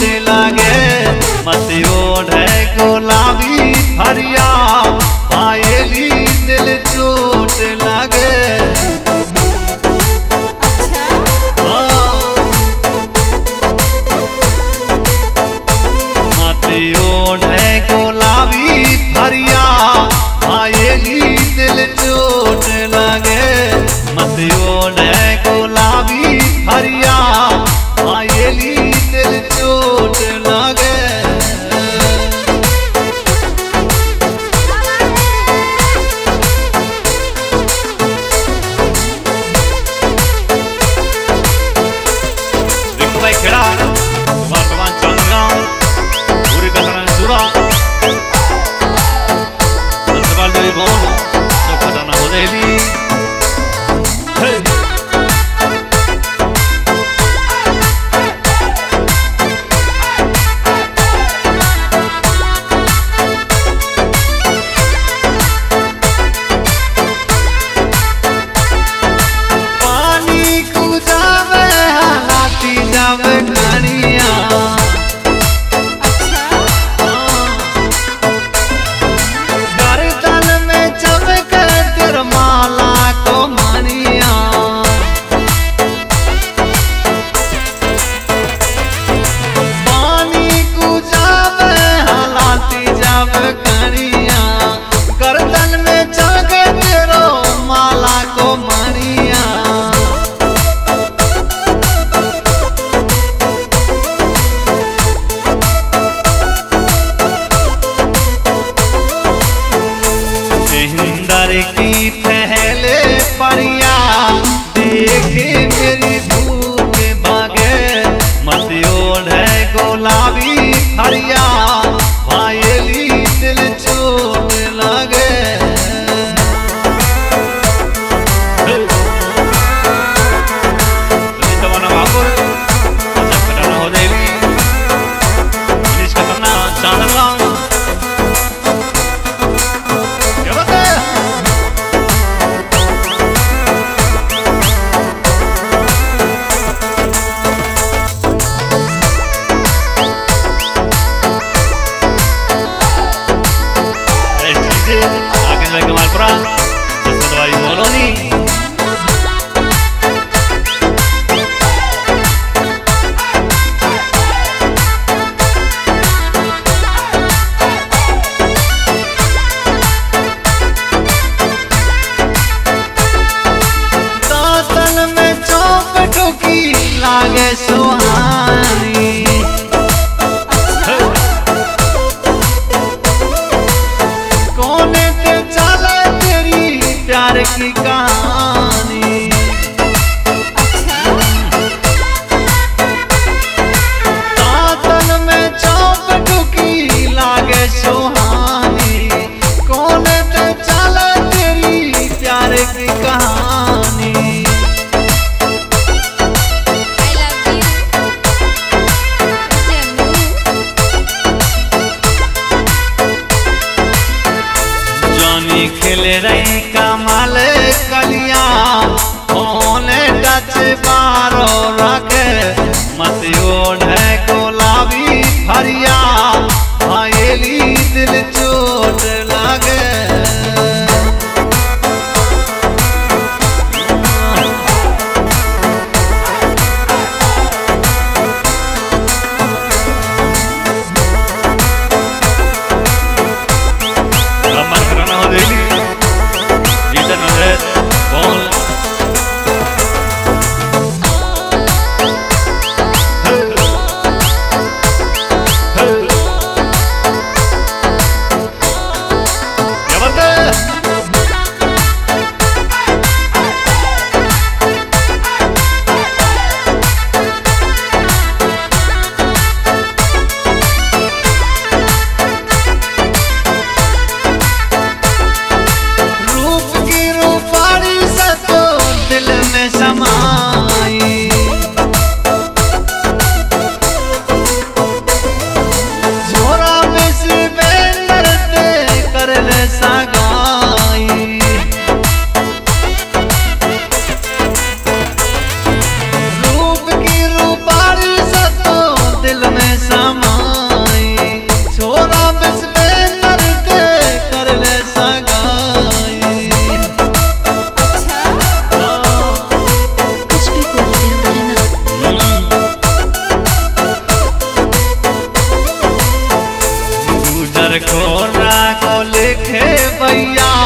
से लागे Devi lagi ro मैया